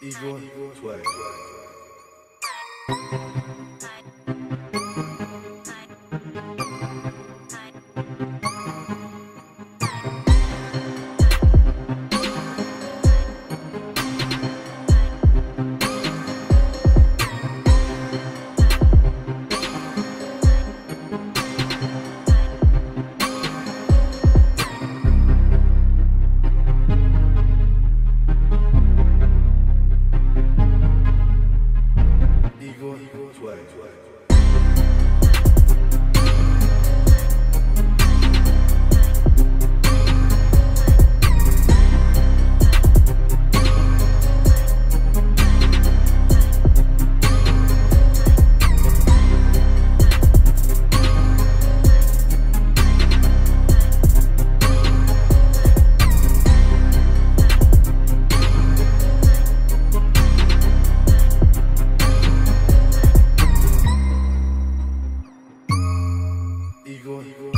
Igor Swag. Igor Tuareg. Igor.